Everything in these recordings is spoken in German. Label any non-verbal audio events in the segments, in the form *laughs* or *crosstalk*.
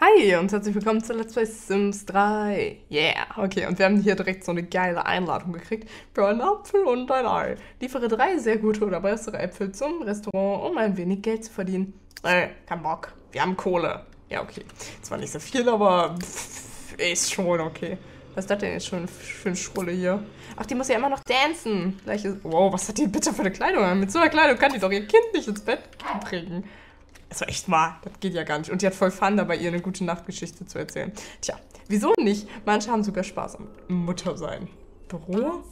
Hi und herzlich willkommen zu Let's Play Sims 3. Yeah, okay, und wir haben hier direkt so eine geile Einladung gekriegt für einen Apfel und ein Ei. Liefere drei sehr gute oder bessere Äpfel zum Restaurant, um ein wenig Geld zu verdienen. Äh, kein Bock, wir haben Kohle. Ja, okay. Zwar nicht so viel, aber pff, ist schon okay. Was ist das denn jetzt schon für eine Schrulle hier? Ach, die muss ja immer noch dancen. Wow, was hat die bitte für eine Kleidung an? Mit so einer Kleidung kann die doch ihr Kind nicht ins Bett bringen. Also echt mal, das geht ja gar nicht. Und die hat voll Fun dabei, ihr eine gute Nachtgeschichte zu erzählen. Tja, wieso nicht? Manche haben sogar Spaß am Muttersein. Büro?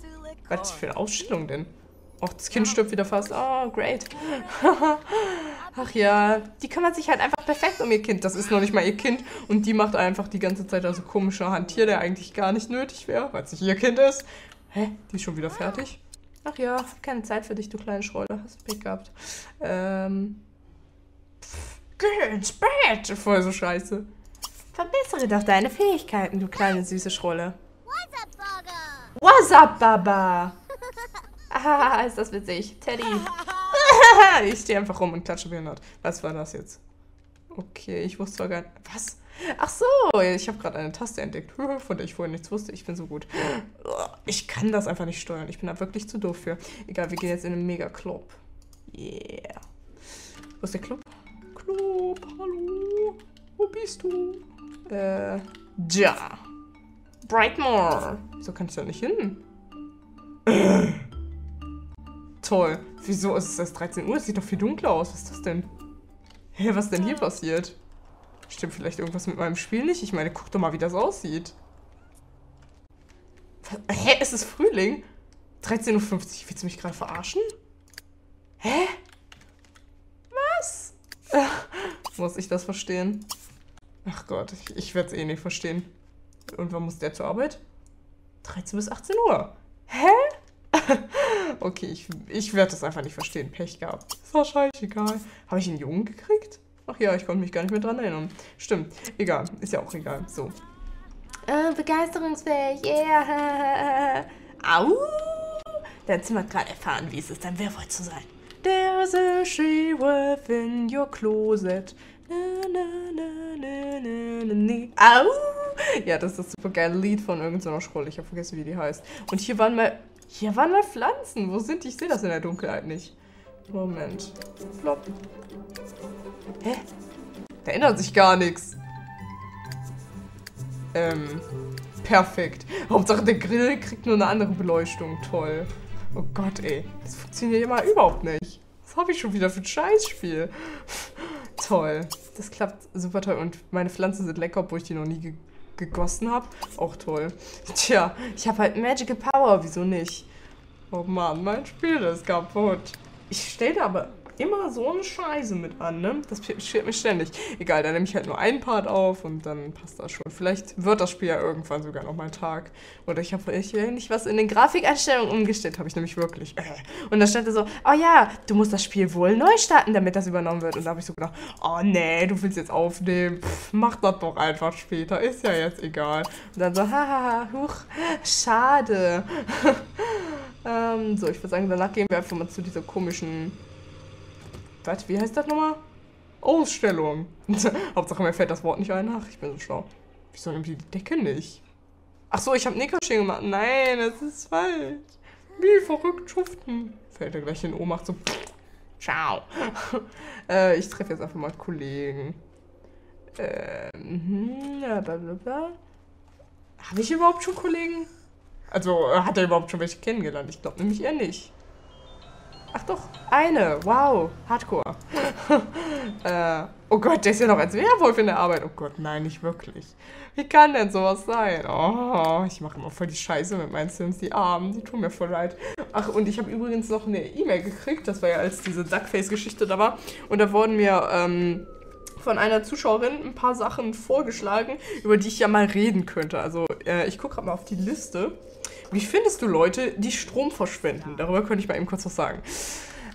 Was für eine Ausstellung denn? Och, das Kind stirbt wieder fast. Oh, great. *laughs* Ach ja, die kümmert sich halt einfach perfekt um ihr Kind. Das ist noch nicht mal ihr Kind. Und die macht einfach die ganze Zeit also komische Hantier, der eigentlich gar nicht nötig wäre, weil es nicht ihr Kind ist. Hä? Die ist schon wieder fertig? Ach ja, keine Zeit für dich, du kleine Schrolle. Hast Pech gehabt. Ähm... Geh ins Bett! Voll so scheiße. Verbessere doch deine Fähigkeiten, du kleine süße Schrolle. What's up, Baba? What's up, Baba? *laughs* Ah, ist das witzig. Teddy. *laughs* ich stehe einfach rum und klatsche behindert. Was war das jetzt? Okay, ich wusste zwar gar nicht. Was? Ach so, ich habe gerade eine Taste entdeckt, *laughs* von der ich vorher nichts wusste. Ich bin so gut. Ich kann das einfach nicht steuern. Ich bin da wirklich zu doof für. Egal, wir gehen jetzt in den Mega-Club. Yeah. Wo ist der Club? Club, hallo. Wo bist du? Äh, ja. Brightmore. Wieso kann ich da nicht hin? *clears throat* Toll. Wieso ist es erst 13 Uhr? Es sieht doch viel dunkler aus. Was ist das denn? Hä, was denn hier passiert? Stimmt vielleicht irgendwas mit meinem Spiel nicht? Ich meine, guck doch mal, wie das aussieht. Hä, ist es Frühling? 13.50 Uhr. Willst du mich gerade verarschen? Hä? Muss ich das verstehen? Ach Gott, ich, ich werde es eh nicht verstehen. Und wann muss der zur Arbeit? 13 bis 18 Uhr. Hä? *laughs* okay, ich, ich werde das einfach nicht verstehen. Pech gehabt. Ist doch scheißegal. Habe ich einen Jungen gekriegt? Ach ja, ich konnte mich gar nicht mehr dran erinnern. Stimmt. Egal. Ist ja auch egal. So. Äh, begeisterungsfähig. Yeah. *laughs* Au. Dein Zimmer hat gerade erfahren, wie es ist, ein Werwolf zu sein. There's a she within your closet. Au! Ja, das ist das super geile Lied von irgendeiner Schrolle. Ich habe vergessen, wie die heißt. Und hier waren mal. Hier waren mal Pflanzen. Wo sind die? Ich sehe das in der Dunkelheit nicht. Moment. Flop. Hä? Da ändert sich gar nichts. Ähm. Perfekt. Hauptsache der Grill kriegt nur eine andere Beleuchtung. Toll. Oh Gott, ey. Das funktioniert immer überhaupt nicht. Was habe ich schon wieder für ein Scheißspiel? Toll. Das klappt super toll. Und meine Pflanzen sind lecker, obwohl ich die noch nie ge gegossen habe. Auch toll. Tja, ich habe halt Magical Power. Wieso nicht? Oh Mann, mein Spiel ist kaputt. Ich stelle aber immer so eine Scheiße mit an, ne? Das schert mich ständig. Egal, dann nehme ich halt nur einen Part auf und dann passt das schon. Vielleicht wird das Spiel ja irgendwann sogar noch mal Tag. Oder ich habe ich nicht was in den Grafikeinstellungen umgestellt, habe ich nämlich wirklich. *laughs* Und da stand so, oh ja, du musst das Spiel wohl neu starten, damit das übernommen wird. Und da habe ich so gedacht, oh nee, du willst jetzt aufnehmen. Pff, mach das doch einfach später, ist ja jetzt egal. Und dann so, hahaha, huch, schade. *laughs* ähm, so, ich würde sagen, danach gehen wir einfach mal zu dieser komischen was? Wie heißt das nochmal? Ausstellung. *laughs* Hauptsache mir fällt das Wort nicht ein. Ach, ich bin so schlau. Wieso irgendwie die Decke nicht? Ach so, ich habe Nickerchen gemacht. Nein, das ist falsch. Wie verrückt schuften. Fällt er gleich in Ohnmacht so. *laughs* Ciao. *laughs* äh, ich treffe jetzt einfach mal Kollegen. Ähm, ja, bla bla bla. Habe ich überhaupt schon Kollegen? Also, hat er überhaupt schon welche kennengelernt? Ich glaube nämlich eher nicht. Ach doch, eine. Wow, Hardcore. *laughs* äh, oh Gott, der ist ja noch als Werwolf in der Arbeit. Oh Gott, nein, nicht wirklich. Wie kann denn sowas sein? Oh, ich mache immer voll die Scheiße mit meinen Sims. Die Armen, die tun mir voll leid. Ach, und ich habe übrigens noch eine E-Mail gekriegt. Das war ja als diese Duckface-Geschichte da war. Und da wurden mir... Ähm, von einer Zuschauerin ein paar Sachen vorgeschlagen, über die ich ja mal reden könnte. Also äh, ich gucke gerade mal auf die Liste. Wie findest du Leute, die Strom verschwenden? Darüber könnte ich mal eben kurz was sagen.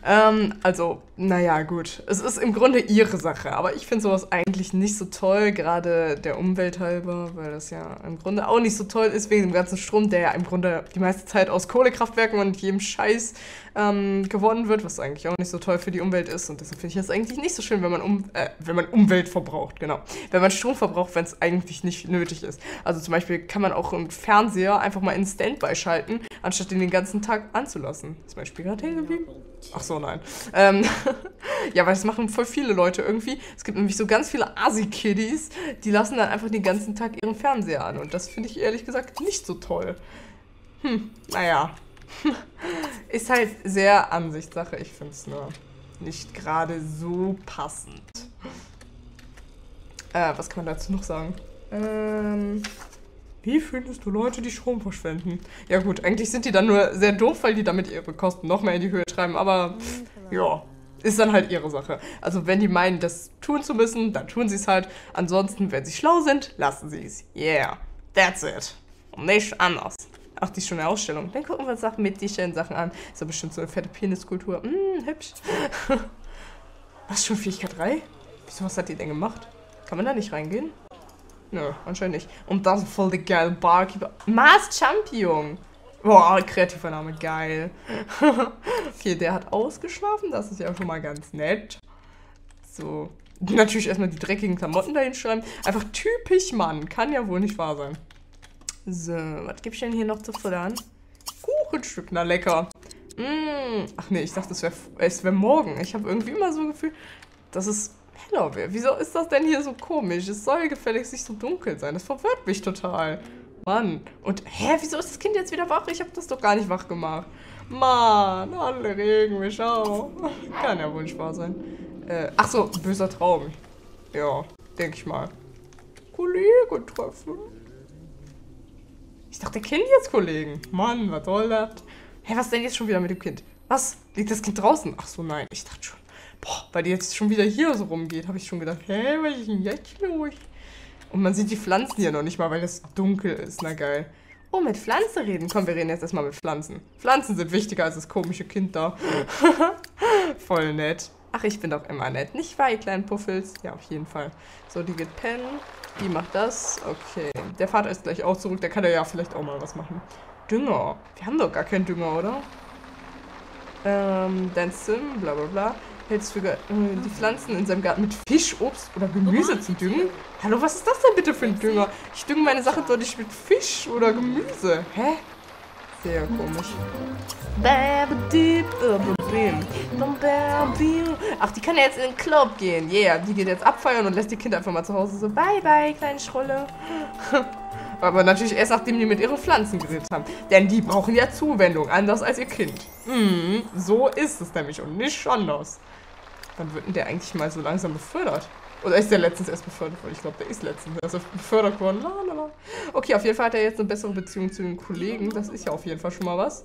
Ähm, also, naja, gut. Es ist im Grunde ihre Sache, aber ich finde sowas eigentlich nicht so toll, gerade der Umwelt halber, weil das ja im Grunde auch nicht so toll ist wegen dem ganzen Strom, der ja im Grunde die meiste Zeit aus Kohlekraftwerken und jedem Scheiß ähm, gewonnen wird, was eigentlich auch nicht so toll für die Umwelt ist. Und deshalb finde ich das eigentlich nicht so schön, wenn man, um, äh, wenn man Umwelt verbraucht, genau. Wenn man Strom verbraucht, wenn es eigentlich nicht nötig ist. Also zum Beispiel kann man auch einen Fernseher einfach mal in Standby schalten, anstatt ihn den ganzen Tag anzulassen. Ist mein Spiel gerade hängen? Ach so, nein. Ähm, *laughs* ja, weil das machen voll viele Leute irgendwie. Es gibt nämlich so ganz viele Asi-Kiddies, die lassen dann einfach den ganzen Tag ihren Fernseher an. Und das finde ich ehrlich gesagt nicht so toll. Hm, naja. *laughs* Ist halt sehr Ansichtssache. Ich finde es nur nicht gerade so passend. Äh, was kann man dazu noch sagen? Ähm, wie findest du Leute, die Strom verschwenden? Ja gut, eigentlich sind die dann nur sehr doof, weil die damit ihre Kosten noch mehr in die Höhe treiben. Aber ja, ist dann halt ihre Sache. Also wenn die meinen, das tun zu müssen, dann tun sie es halt. Ansonsten, wenn sie schlau sind, lassen sie es. Yeah, that's it. Und nicht anders. Ach, die ist schon eine Ausstellung. Dann gucken wir uns Sachen mit die stellen Sachen an. Ist ja bestimmt so eine fette Peniskultur. Hm, hübsch. *laughs* Was, schon Fähigkeit 3? Wieso, was hat die denn gemacht? Kann man da nicht reingehen? Nö, anscheinend nicht. Und das ist voll der geile Barkeeper. Mars Champion. Boah, kreativer Name, geil. *laughs* okay, der hat ausgeschlafen, das ist ja schon mal ganz nett. So, natürlich erstmal die dreckigen Klamotten dahin schreiben. Einfach typisch Mann, kann ja wohl nicht wahr sein. So, was gibt's denn hier noch zu futtern? Kuchenstück, na lecker. Mm. Ach nee, ich dachte, es wäre es wär morgen. Ich habe irgendwie immer so ein Gefühl, dass es heller wäre. Wieso ist das denn hier so komisch? Es soll gefälligst nicht so dunkel sein. Das verwirrt mich total. Mann. Und, hä, wieso ist das Kind jetzt wieder wach? Ich habe das doch gar nicht wach gemacht. Mann, alle regen mich auf. Kann ja wohl wahr sein. Äh, ach so, böser Traum. Ja, denke ich mal. Kollegen treffen. Ich dachte, Kind jetzt Kollegen. Mann, was soll das? Hä, was denn jetzt schon wieder mit dem Kind? Was? Liegt das Kind draußen? Ach so, nein. Ich dachte schon. Boah, weil die jetzt schon wieder hier so rumgeht, habe ich schon gedacht, hä, was ist denn jetzt los? Und man sieht die Pflanzen hier noch nicht mal, weil es dunkel ist. Na geil. Oh, mit Pflanzen reden. Komm, wir reden jetzt erstmal mit Pflanzen. Pflanzen sind wichtiger als das komische Kind da. *laughs* Voll nett. Ach, ich bin doch immer nett. Nicht wahr, ihr kleinen Puffels? Ja, auf jeden Fall. So, die geht pennen. Die macht das. Okay. Der Vater ist gleich auch zurück. Der kann ja vielleicht auch mal was machen. Dünger. Wir haben doch gar keinen Dünger, oder? Ähm, dein Sim, bla bla bla. Hältst für äh, die Pflanzen in seinem Garten mit Fisch, Obst oder Gemüse zu düngen? Hallo, was ist das denn bitte für ein Dünger? Ich dünge meine Sachen doch nicht mit Fisch oder Gemüse. Hä? Sehr komisch. Ach, die kann ja jetzt in den Club gehen. Yeah, die geht jetzt abfeiern und lässt die Kinder einfach mal zu Hause so, bye bye, kleine Schrolle. *laughs* Aber natürlich erst nachdem die mit ihren Pflanzen geredet haben. Denn die brauchen ja Zuwendung, anders als ihr Kind. Mhm, so ist es nämlich und nicht anders. Wann wird denn der eigentlich mal so langsam befördert? Oder ist der letztens erst befördert worden? Ich glaube, der ist letztens erst befördert worden. Lalala. Okay, auf jeden Fall hat er jetzt eine bessere Beziehung zu den Kollegen. Das ist ja auf jeden Fall schon mal was.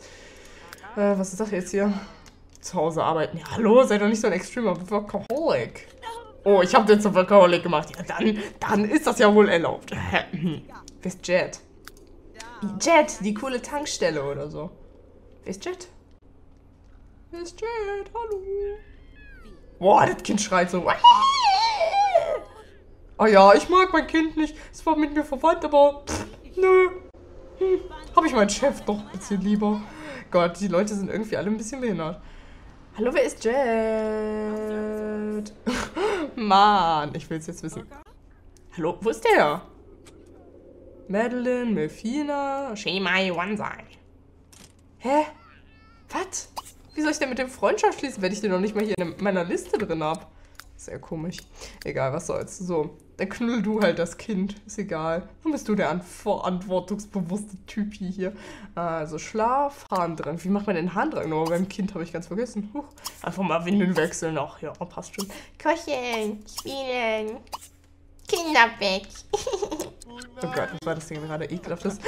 Äh, was ist das jetzt hier? Zu Hause arbeiten. Ja, hallo, seid doch nicht so ein extremer Workaholic. Oh, ich habe den zum Workaholic gemacht. Ja, dann, dann ist das ja wohl erlaubt. Wer ist Jet? Jet, die coole Tankstelle oder so. Wer ist Jet? Wer ist Jet? Hallo. Boah, das Kind schreit so. Oh ja, ich mag mein Kind nicht. Es war mit mir verwandt, aber pff, nö. Hm, habe ich meinen Chef doch ein bisschen lieber. Gott, die Leute sind irgendwie alle ein bisschen behindert. Hallo, wer ist Jet? *laughs* Mann, ich will es jetzt wissen. Hallo, wo ist der? Madeline, Melfina, Shemai, Wansai. Hä? Was? Wie soll ich denn mit dem Freundschaft schließen, wenn ich den noch nicht mal hier in meiner Liste drin habe? Sehr komisch. Egal, was soll's. So, dann knull du halt das Kind. Ist egal. Dann bist du der verantwortungsbewusste Typ hier. Also Schlaf, Harndrang. Wie macht man den Harndrang noch? Beim Kind habe ich ganz vergessen. Huch. Einfach mal Windeln wechseln. Ach ja, passt schon. Kuscheln, spielen, Kinderbett. *laughs* oh Gott, was war das denn gerade ekelhaftes?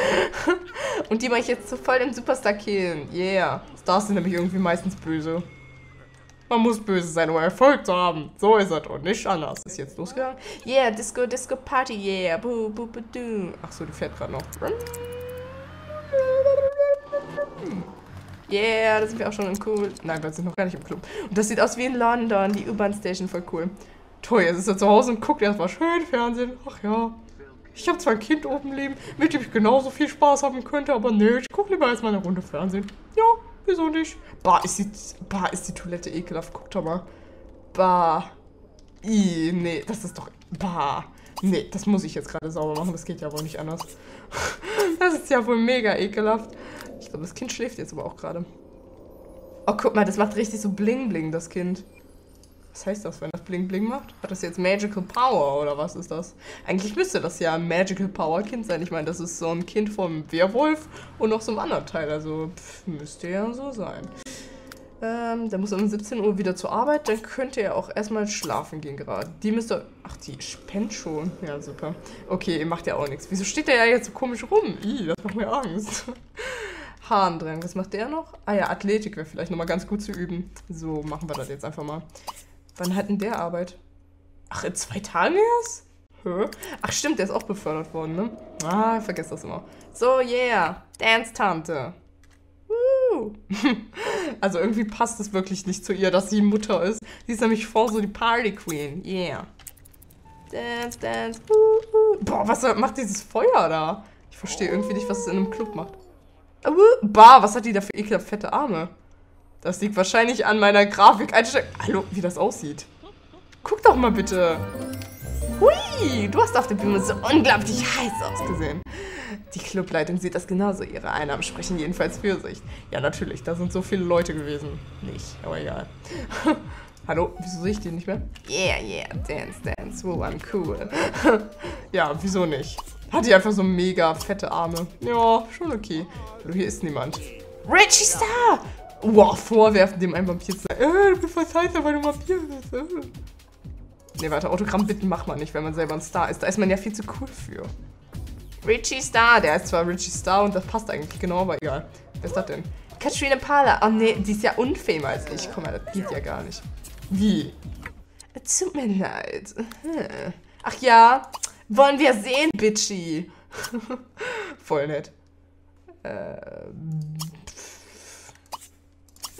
*laughs* Und die mache ich jetzt so voll den Superstar killen. Yeah. Stars sind nämlich irgendwie meistens böse. Man muss böse sein, um Erfolg zu haben. So ist es und nicht anders. Ist jetzt losgegangen? Yeah, Disco, Disco Party, yeah. Boo, boo, boo, doo. Ach so, die fährt gerade noch. Yeah, da sind wir auch schon im Cool. Nein, wir sind noch gar nicht im Club. Und das sieht aus wie in London, die U-Bahn-Station, voll cool. Toll, jetzt ist er zu Hause und guckt erstmal schön Fernsehen. Ach ja. Ich habe zwar ein Kind oben leben, mit dem ich genauso viel Spaß haben könnte, aber nee, ich gucke lieber erstmal eine Runde Fernsehen. Ja, wieso nicht? Bah, ist die, bah, ist die Toilette ekelhaft. Guckt doch mal. Bah. I, nee, das ist doch. Bah. Nee, das muss ich jetzt gerade sauber machen. Das geht ja wohl nicht anders. *laughs* Das ist ja wohl mega ekelhaft. Ich glaube, das Kind schläft jetzt aber auch gerade. Oh, guck mal, das macht richtig so Bling-Bling, das Kind. Was heißt das, wenn das Bling-Bling macht? Hat das jetzt Magical Power oder was ist das? Eigentlich müsste das ja ein Magical Power Kind sein. Ich meine, das ist so ein Kind vom Werwolf und noch so ein anderer Teil. Also pff, müsste ja so sein. Ähm, der muss um 17 Uhr wieder zur Arbeit. Dann könnte er auch erstmal schlafen gehen gerade. Die müsste... Ach, die spennt schon. Ja, super. Okay, macht ja auch nichts. Wieso steht der ja jetzt so komisch rum? Ih, das macht mir Angst. *laughs* Haaren. Was macht der noch? Ah ja, Athletik wäre vielleicht nochmal ganz gut zu üben. So, machen wir das jetzt einfach mal. Wann hat denn der Arbeit? Ach, in zwei Tagen erst? Hä? Ach stimmt, der ist auch befördert worden, ne? Ah, ich vergesse das immer. So, yeah. Dance-Tante. *laughs* Also irgendwie passt es wirklich nicht zu ihr, dass sie Mutter ist. Sie ist nämlich voll so die Party Queen. Yeah. Dance, dance. Woo, woo. Boah, was macht dieses Feuer da? Ich verstehe irgendwie nicht, was es in einem Club macht. Uh, bah, was hat die da für ekelhaft fette Arme? Das liegt wahrscheinlich an meiner Grafikeinstellung. Hallo, wie das aussieht. Guck doch mal bitte. Hui, du hast auf der Bühne so unglaublich heiß ausgesehen. Die Clubleitung sieht das genauso. Ihre Einnahmen sprechen jedenfalls für sich. Ja, natürlich, da sind so viele Leute gewesen. Nicht, aber egal. *laughs* Hallo, wieso sehe ich die nicht mehr? Yeah, yeah, dance, dance, oh, I'm cool. *laughs* ja, wieso nicht? Hat die einfach so mega fette Arme. Ja, schon okay. Hallo, hier ist niemand. Richie Star! Wow, vorwerfen dem ein Vampir zu sagen, äh, du bist was heißer, weil du Vampir bist. Äh. Ne, warte, Autogramm bitten macht man nicht, wenn man selber ein Star ist. Da ist man ja viel zu cool für. Richie Star, der ist zwar Richie Star und das passt eigentlich genau, aber egal. Wer ist das denn? Katrina Pala. Oh ne, die ist ja unfamer als ich. Guck mal, das geht ja gar nicht. Wie? Tut mir leid. Hm. Ach ja, wollen wir sehen, Bitchy. *laughs* Voll nett. Ähm,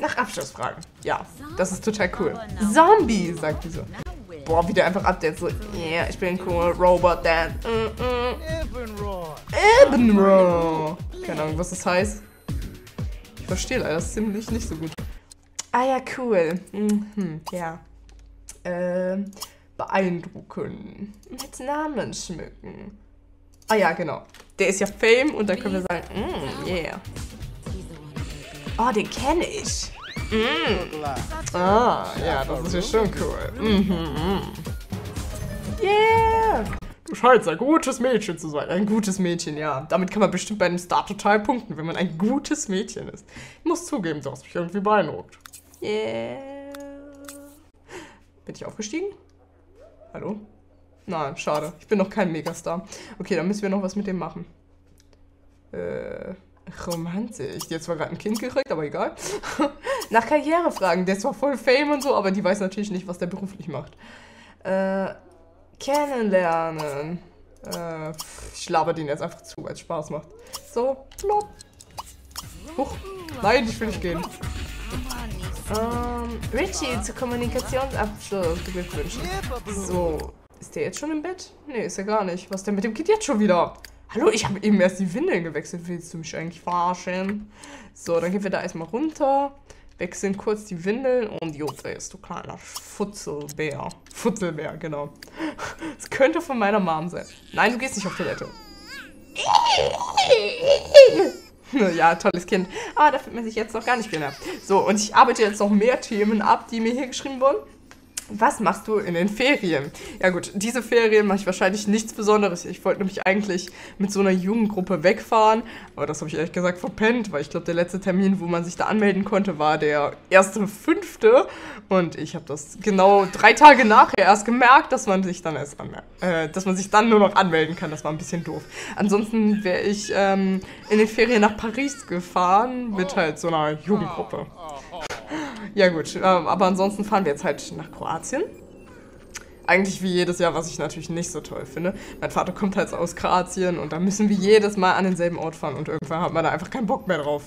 nach Abschlussfragen. Ja, das ist total cool. Zombie, sagt die so. Boah, wie der einfach updatet. So, yeah, ich bin cool, Robot Dad. Mm -mm. Ebenraw. Keine Ahnung, was das heißt. Ich verstehe leider ziemlich nicht so gut. Ah ja, cool. Mhm, ja. Ähm, beeindrucken. Mit Namen schmücken. Ah ja, genau. Der ist ja Fame und dann können wir sagen, mm, yeah. Oh, den kenne ich. Mm. Ah, ja, das ist ja schon cool. Mhm. Yeah. Du scheinst ein gutes Mädchen zu sein. Ein gutes Mädchen, ja. Damit kann man bestimmt bei einem Star total punkten, wenn man ein gutes Mädchen ist. Ich muss zugeben, du hast mich irgendwie beeindruckt. Yeah. Bin ich aufgestiegen? Hallo? Nein, schade. Ich bin noch kein Megastar. Okay, dann müssen wir noch was mit dem machen. Äh... Romantisch. Die hat zwar gerade ein Kind gekriegt, aber egal. *laughs* Nach Karriere fragen. Der ist zwar voll Fame und so, aber die weiß natürlich nicht, was der beruflich macht. Äh, kennenlernen. Äh, ich laber den jetzt einfach zu, weil es Spaß macht. So, plopp. Huch. Nein, ich will nicht gehen. Ähm, Richie zu Kommunikationsabschluss beglückwünschen. So, ist der jetzt schon im Bett? Nee, ist er gar nicht. Was denn mit dem Kind jetzt schon wieder? Hallo, ich habe eben erst die Windeln gewechselt. Willst du mich eigentlich verarschen? So, dann gehen wir da erstmal runter. Wechseln kurz die Windeln und da ist du kleiner Futzelbär. Futzelbär, genau. Das könnte von meiner Mom sein. Nein, du gehst nicht auf Toilette. Ja, tolles Kind. Aber da fühlt man sich jetzt noch gar nicht genervt. So, und ich arbeite jetzt noch mehr Themen ab, die mir hier geschrieben wurden. Was machst du in den Ferien? Ja gut, diese Ferien mache ich wahrscheinlich nichts Besonderes. Ich wollte nämlich eigentlich mit so einer jungen Gruppe wegfahren, aber das habe ich ehrlich gesagt verpennt, weil ich glaube, der letzte Termin, wo man sich da anmelden konnte, war der erste fünfte und ich habe das genau drei Tage nachher erst gemerkt, dass man sich dann erst äh, dass man sich dann nur noch anmelden kann. Das war ein bisschen doof. Ansonsten wäre ich ähm, in den Ferien nach Paris gefahren mit halt so einer Jugendgruppe. Ja gut, ähm, aber ansonsten fahren wir jetzt halt nach Kroatien. eigentlich wie jedes Jahr, was ich natürlich nicht so toll finde. Mein Vater kommt halt aus Kroatien und da müssen wir jedes Mal an denselben Ort fahren und irgendwann hat man da einfach keinen Bock mehr drauf.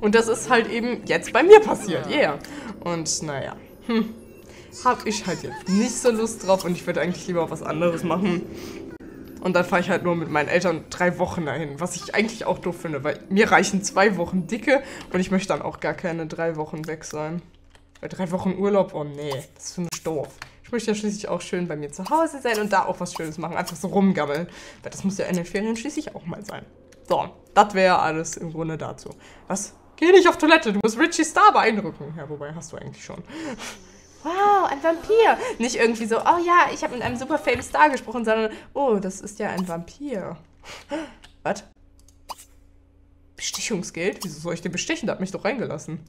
Und das ist halt eben jetzt bei mir passiert, yeah. Und naja, hm, hab ich halt jetzt nicht so Lust drauf und ich würde eigentlich lieber was anderes machen. Und dann fahre ich halt nur mit meinen Eltern drei Wochen dahin, was ich eigentlich auch doof finde, weil mir reichen zwei Wochen dicke und ich möchte dann auch gar keine drei Wochen weg sein. Bei drei Wochen Urlaub, oh nee, das ist für mich doof. Ich möchte ja schließlich auch schön bei mir zu Hause sein und da auch was Schönes machen, einfach so rumgammeln. Weil das muss ja in den Ferien schließlich auch mal sein. So, das wäre alles im Grunde dazu. Was? Geh nicht auf Toilette, du musst Richie Star beeindrucken. Ja, wobei hast du eigentlich schon. Wow, ein Vampir. Nicht irgendwie so, oh ja, ich habe mit einem super famous Star gesprochen, sondern, oh, das ist ja ein Vampir. Was? Bestechungsgeld? Wieso soll ich den bestechen? Der hat mich doch reingelassen.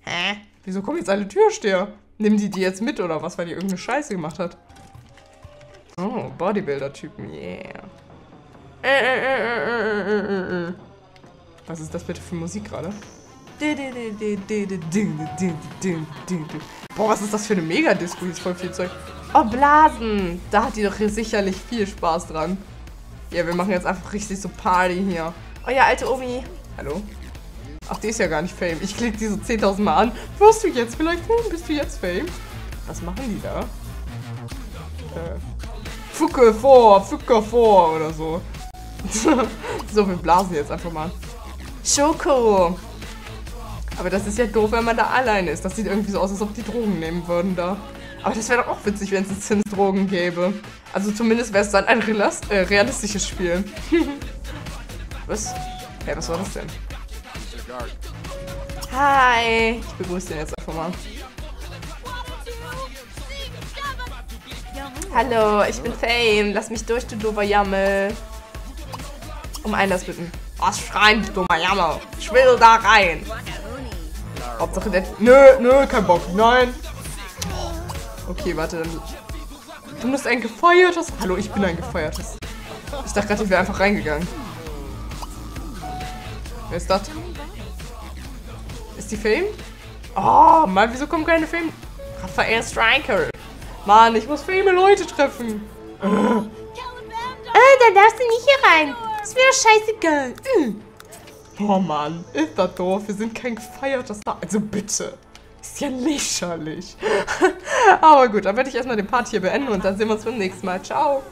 Hä? Wieso kommen jetzt alle Türsteher? Nimm die die jetzt mit oder was, weil die irgendeine Scheiße gemacht hat? Oh, Bodybuilder-Typen, yeah. Was ist das bitte für Musik gerade? Boah, was ist das für eine Megadisco? Hier ist voll viel Zeug. Oh, Blasen. Da hat die doch sicherlich viel Spaß dran. Ja, wir machen jetzt einfach richtig so Party hier. Oh ja, alte Omi. Hallo? Ach, die ist ja gar nicht Fame. Ich klicke die so 10.000 Mal an. Wirst du jetzt vielleicht Fame? Bist du jetzt Fame? Was machen die da? Äh, Fucke vor, Fucke vor oder so. *laughs* so, wir blasen jetzt einfach mal. Schoko. Aber das ist ja doof, wenn man da alleine ist. Das sieht irgendwie so aus, als ob die Drogen nehmen würden da. Aber das wäre doch auch witzig, wenn es Zinsdrogen gäbe. Also zumindest wäre es dann ein äh, realistisches Spiel. *laughs* was? Hä, hey, was war das denn? Hi. Ich begrüße den jetzt einfach mal. Hallo, ich bin Fame. Lass mich durch, du dober Jammel. Um Einlass bitten. Was schreien, du dummer Jammer? Ich will da rein. Hauptsache der... Nö, nö, kein Bock. Nein. Okay, warte, dann... Du bist ein gefeiertes... Hallo, ich bin ein gefeiertes. Ich dachte gerade, ich wäre einfach reingegangen. Wer ist das? Ist die Fame? Oh, Mann, wieso kommt keine Fame? Raphael Striker. Mann, ich muss Fame Leute treffen. Äh, dann darfst du nicht hier rein. Das wäre scheißegal. Mhm. Oh Mann, ist das doof. Wir sind kein gefeierter Star. Also bitte. Ist ja lächerlich. *laughs* Aber gut, dann werde ich erstmal den Part hier beenden und dann sehen wir uns beim nächsten Mal. Ciao.